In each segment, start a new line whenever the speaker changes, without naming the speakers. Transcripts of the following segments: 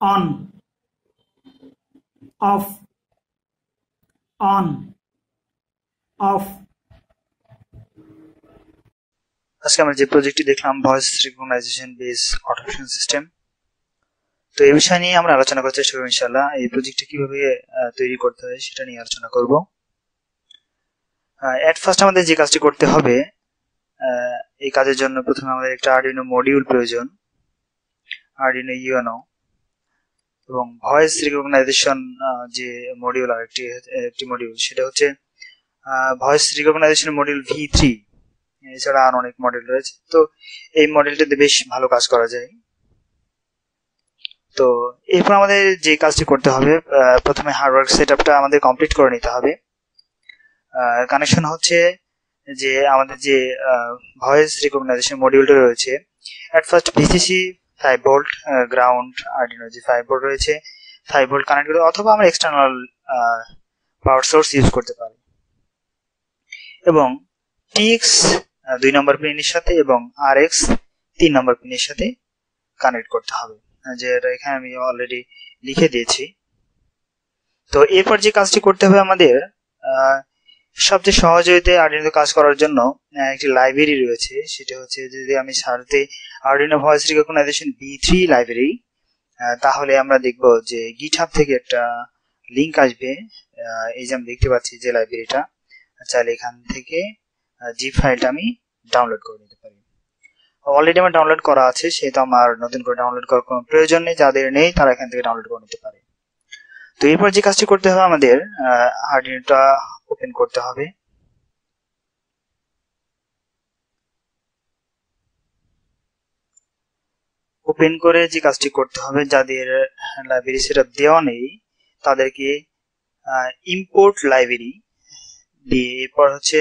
On, of on, of.
আজকে আমরা যে প্রজেক্টটি দেখলাম voice recognition base automation system তো এই বিষয় নিয়ে আমরা আলোচনা করার চেষ্টা করব ইনশাল্লাহ এই প্রজেক্টটি কীভাবে তৈরি করতে হয় সেটা নিয়ে আলোচনা করব। এট ফার্স্ট আমাদের যে কাজটি করতে হবে এই কাজের জন্য প্রথমে আমাদের একটা আর্ডিনো মডিউল প্রয়োজন। আর্ডিনো ইউএনও এবং ভয়েস রিকগনাইজেশন যে মডিউল আর একটি একটি মডিউল সেটা হচ্ছে voice recognition module V three এছাড়া আর অনেক মডেল রয়েছে। তো এই মডেলটাতে বেশ ভালো কাজ করা যায়। তো এরপর আমাদের যে কাজটি করতে হবে প্রথমে হার্ডওয়ার্ক সেট আপটা আমাদের কমপ্লিট করে নিতে হবে। কানেকশন হচ্ছে যে আমাদের যে ভয়েস রিকগনাইজেশন মডিউলটা রয়েছে at first VCC five volt ground Arduino যে ফাইভ ভোল্ট রয়েছে ফাইভ ভোল্ট কানেক্ট করে, অথবা আমরা এক্সটার্নাল পাওয়ার সোর্স ইউজ করতে পারি। এবং টিএক্স দুই নম্বর পিনের সাথে এবং আর এক্স তিন নম্বর পিনের সাথে কানেক্ট করতে হবে। যেটা এখানে আমি অলরেডি লিখে দিয়েছি। তো এরপর যে কাজটি করতে হবে আমাদের সবচেয়ে সহজ হইতে আর্ডিনো কাজ করার জন্য একটি লাইব্রেরি রয়েছে। সেটা হচ্ছে যদি আমি সারতে Arduino voice recognition B three library তাহলে আমরা দেখব যে গিটহাব থেকে একটা লিঙ্ক আসবে। এই যে আমি দেখতে পাচ্ছি যে লাইব্রেরিটা চাইলে এখান থেকে জি ফাইলটা আমি ডাউনলোড করে নিতে পারি। অলরেডি আমার ডাউনলোড করা আছে, সেহেতু আমার নতুন করে ডাউনলোড করার কোনো প্রয়োজন নেই। যাদের নেই, তারা এখান থেকে ডাউনলোড করে নিতে পারে। তো এরপর যে কাজটি করতে হবে আমাদের আর্ডিনোটা ওপেন করতে হবে। ওপেন করে যে কাজটি করতে হবে, যাদের লাইব্রেরি সেটা দেওয়া নেই, তাদেরকে ইম্পোর্ট লাইব্রেরি দিয়ে, এরপর হচ্ছে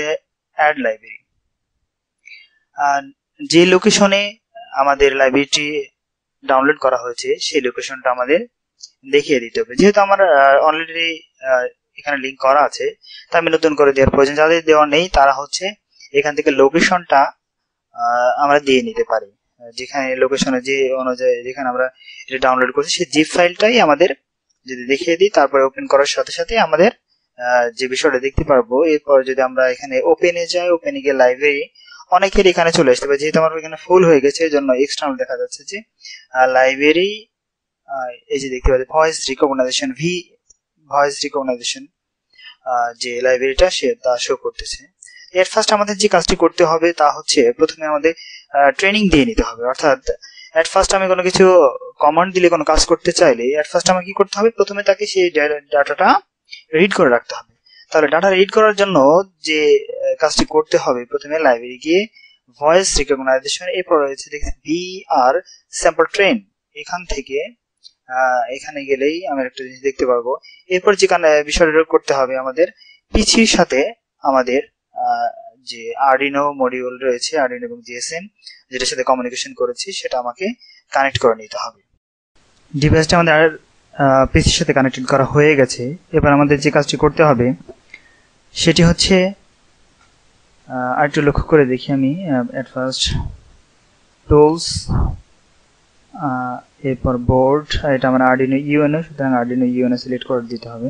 অ্যাড লাইব্রেরি যে লোকেশনে আমাদের লাইব্রেরিটি ডাউনলোড করা হয়েছে, সেই লোকেশনটা আমাদের দেখিয়ে দিতে হবে। যেহেতু আমার অলরেডি এখানে লিংক করা আছে তা আমি নতুন করে দেওয়ার প্রয়োজন। যাদের দেওয়া নেই, তারা হচ্ছে এখান থেকে লোকেশনটা আমরা দিয়ে নিতে পারি। যেখানে লোকেশনে যে অনুযায়ী যেখানে আমরা এটা ডাউনলোড করছি, সেই জিপ ফাইলটাই আমাদের যদি দেখিয়ে দিই, তারপরে ওপেন করার সাথে সাথে আমাদের যে বিষয়টা দেখতে পারব, এরপর যদি আমরা এখানে ওপেনে যাই ওপেনে গিয়ে লাইব্রেরি অনেকের এখানে চলে আসতে পারে। যেহেতু আমার এখানে ফুল হয়ে গেছে এই জন্য এক্সটার্নাল দেখা যাচ্ছে যে লাইব্রেরি এই যে দেখতে পাচ্ছি voice recognition V voice recognition যে লাইব্রেরিটা সে তা শো করতেছে। এর ফার্স্ট আমাদের যে কাজটি করতে হবে তা হচ্ছে প্রথমে আমাদের ট্রেনিং দিয়ে নিতে হবে। অর্থাৎ এট ফার্স্ট আমি কোনো কিছু কমান্ড দিলে, কোনো কাজ করতে চাইলে এট ফার্স্ট আমাকে কি করতে হবে? প্রথমে তাকে সেই ডাটাটা রিড করে রাখতে হবে। তাহলে ডাটা রিড করার জন্য যে কাজটি করতে হবে, প্রথমে লাইব্রেরি গিয়ে ভয়েস রিকগনাইজেশন এরপর রয়েছে দেখছি বি আর স্যাম্পল ট্রেন এখান থেকে এখানে গেলেই আমি একটা জিনিস দেখতে পারব। এরপর যে কানে বিষয়টা করতে হবে আমাদের পিছির সাথে আমাদের যে আর্ডিনো মডিউল রয়েছে আর্ডিনো এবং জিএসএম যেটার সাথে কমিউনিকেশন করেছি সেটা আমাকে কানেক্ট করে নিতে হবে। ডিভাইসটা আমাদের আর পিসির সাথে কানেক্টেড করা হয়ে গেছে। এবার আমাদের যে কাজটি করতে হবে সেটি হচ্ছে আহ, আরেকটু লক্ষ্য করে দেখি আমি অ্যাট ফার্স্ট টুলস এরপর বোর্ড এটা আমার আর্ডিনো ইউএনও সুতরাং আর্ডিনো ইউএনও সিলেক্ট করে দিতে হবে।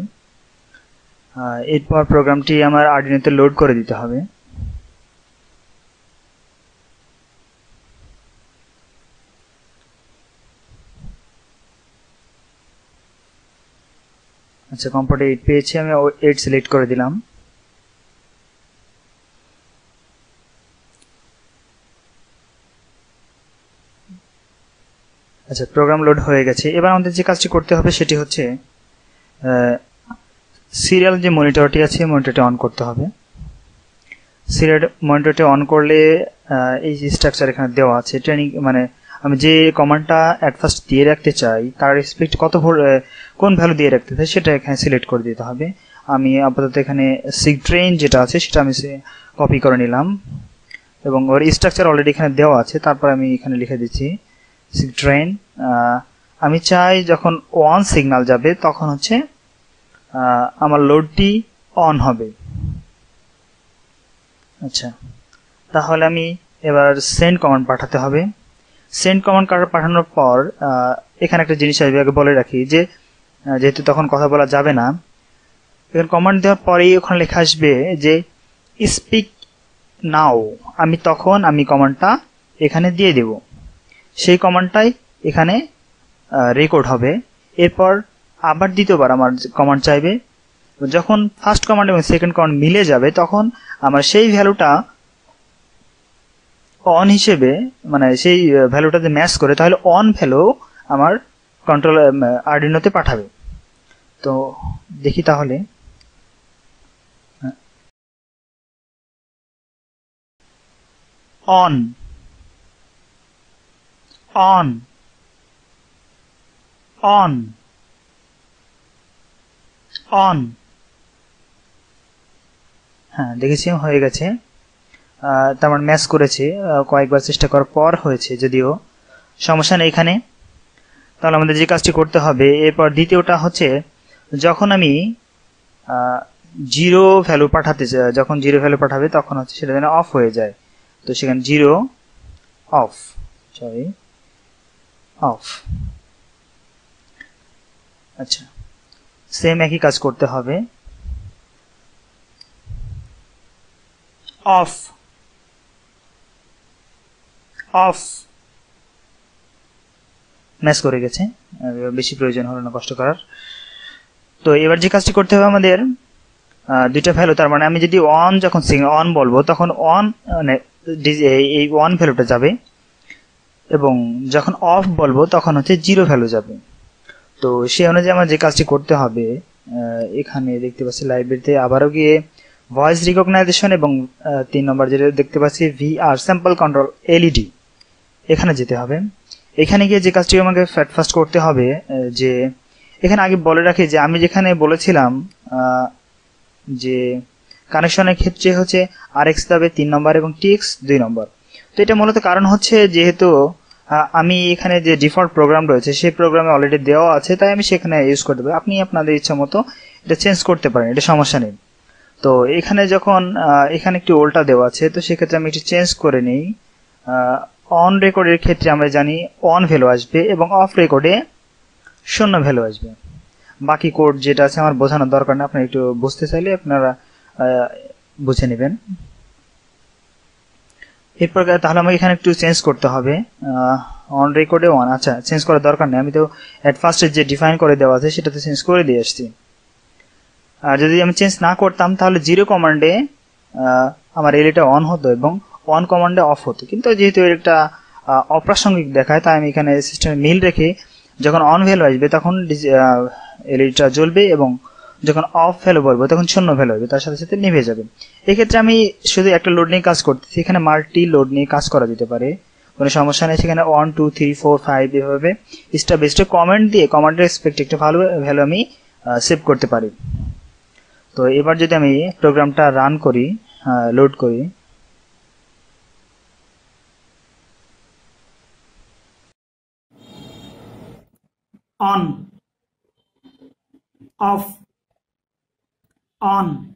এরপর প্রোগ্রামটি আমার আর্ডিনোতে লোড করে দিতে হবে। আচ্ছা কম্পোর্টে এইট পেয়েছি, আমি এইট সিলেক্ট করে দিলাম। আচ্ছা প্রোগ্রাম লোড হয়ে গেছে। এবার আমাদের যে কাজটি করতে হবে সেটি হচ্ছে সিরিয়াল যে মনিটরটি আছে মনিটরটি অন করতে হবে। সিরিয়াল মনিটরটি অন করলে এই যে স্ট্রাকচার এখানে দেওয়া আছে ট্রেনিং মানে আমি যে কমান্ডটা অ্যাট ফার্স্ট দিয়ে রাখতে চাই, তার রেসপেক্ট কত কোন ভ্যালু দিয়ে রাখতে চাই, সেটা এখানে সিলেক্ট করে দিতে হবে। আমি আপাতত এখানে সিগ ট্রেন যেটা আছে, সেটা আমি কপি করে নিলাম। এবং ওর স্ট্রাকচার অলরেডি এখানে দেওয়া আছে, তারপর আমি এখানে লিখে দিচ্ছি ট্রেন আমি চাই যখন ওয়ান সিগন্যাল যাবে, তখন হচ্ছে আমার লোডটি অন হবে। আচ্ছা তাহলে আমি এবার সেন্ড কমান্ড পাঠাতে হবে। সেন্ড কমান্ড কার্ড পাঠানোর পর এখানে একটা জিনিস আসবে আগে বলে রাখি, যে যেহেতু তখন কথা বলা যাবে না, এখানে কমান্ড দেওয়ার পরেই ওখানে লেখা আসবে যে স্পিক নাও আমি তখন আমি কমান্ডটা এখানে দিয়ে দেব। সেই কমান্ডটাই এখানে রেকর্ড হবে। এরপর আবার দ্বিতীয়বার আমার কমান্ড চাইবে। যখন ফার্স্ট কমান্ড এবং সেকেন্ড কমান্ড মিলে যাবে, তখন আমার সেই ভ্যালুটা অন হিসেবে মানে সেই ভ্যালুটা যে ম্যাচ করে, তাহলে অন ভ্যালু আমার কন্ট্রোল আর্ডিনোতে পাঠাবে। তো দেখি তাহলে। On on. অন। অন। হ্যাঁ দেখেছি, হয়ে গেছে। তার মানে ম্যাচ করেছে। কয়েকবার চেষ্টা করার পর হয়েছে যদিও। সমস্যা নেই এখানে। তাহলে আমাদের যে কাজটি করতে হবে, এরপর দ্বিতীয়টা হচ্ছে, যখন আমি জিরো ভ্যালু পাঠাতে চাই যখন জিরো ভ্যালু পাঠাবে, তখন হচ্ছে সেটা যেন অফ হয়ে যায়। তো সেখানে জিরো অফ সরি অফ আচ্ছা। সেম একই কাজ করতে হবে। অফ অফ ম্যাচ করে গেছে। বেশি প্রয়োজন হলো না কষ্ট করার। তো এবার যে কাজটি করতে হবে আমাদের দুইটা ভ্যালু তার মানে আমি যদি অন যখন অন বলব, তখন অন মানে এই- ওয়ান ভ্যালুটা যাবে। এবং যখন অফ বলব, তখন হচ্ছে জিরো ভ্যালু যাবে। তো সেই অনুযায়ী আমার যে কাজটি করতে হবে এখানে দেখতে পাচ্ছি লাইব্রেরিতে আবারও গিয়ে ভয়েস রিকগনাইজেশন এবং তিন নম্বর যেটা দেখতে পাচ্ছি ভি আর স্যাম্পল কন্ট্রোল এলইডি এখানে যেতে হবে। এখানে গিয়ে যে কাজটি আমাকে ফ্যাট ফার্স্ট করতে হবে যে এখানে আগে বলে রাখি যে আমি যেখানে বলেছিলাম যে কানেকশনের ক্ষেত্রে হচ্ছে আর এক্স দাবে তিন নম্বর এবং টিএক্স দুই নম্বর। তো এটা মূলত কারণ হচ্ছে যেহেতু আমি এখানে যে ডিফল্ট প্রোগ্রাম রয়েছে, সেই প্রোগ্রামে অলরেডি দেওয়া আছে, তাই আমি সেখানে ইউজ করতে পারি আপনি আপনাদের ইচ্ছা মতো এটা চেঞ্জ করতে পারেন, এটা সমস্যা নেই। তো এখানে যখন এখানে একটি ওল্টা দেওয়া আছে, তো সেক্ষেত্রে আমি একটু চেঞ্জ করে নিই। অন রেকর্ডের ক্ষেত্রে আমরা জানি অন ভ্যালু আসবে এবং অফ রেকর্ডে শূন্য ভ্যালু আসবে। বাকি কোড যেটা আছে আমার বোঝানোর দরকার না আপনি একটু বুঝতে চাইলে আপনারা বুঝে নেবেন। এরপর তাহলে আমাকে এখানে একটু চেঞ্জ করতে হবে। অন রেকর্ডে ওয়ান আচ্ছা চেঞ্জ করার দরকার নেই। আমি তো অ্যাট ফার্স্টে যে ডিফাইন করে দেওয়া আছে, সেটাতে চেঞ্জ করে দিয়ে আসছি। আর যদি আমি চেঞ্জ না করতাম, তাহলে জিরো কমান্ডে আমার এলইটা অন হতো এবং অন কমান্ডে অফ হতো। কিন্তু যেহেতু এর একটা অপ্রাসঙ্গিক দেখায়, তাই আমি এখানে সিস্টেমে মিল রেখে যখন অন ভ্যালু আসবে, তখন এলইডিটা জ্বলবে এবং যখন অফ ভ্যালু বলব তখন শূন্য ভ্যালু হবে তার সাথে সাথে নিভে যাবে। এক্ষেত্রে আমি শুধু একটা লোড নিয়ে কাজ করতেছি, এখানে মাল্টি লোড নিয়ে কাজ করা যেতে পারে। কোনো সমস্যা নেই, সেখানে one two three four five এভাবে স্টার বেস্টে কমেন্ট দিয়ে কমান্ডের রেসপেক্ট একটা ভালো ভ্যালু আমি সেভ করতে পারি। তো এবার যদি আমি প্রোগ্রামটা রান করি লোড করি।
On off on-off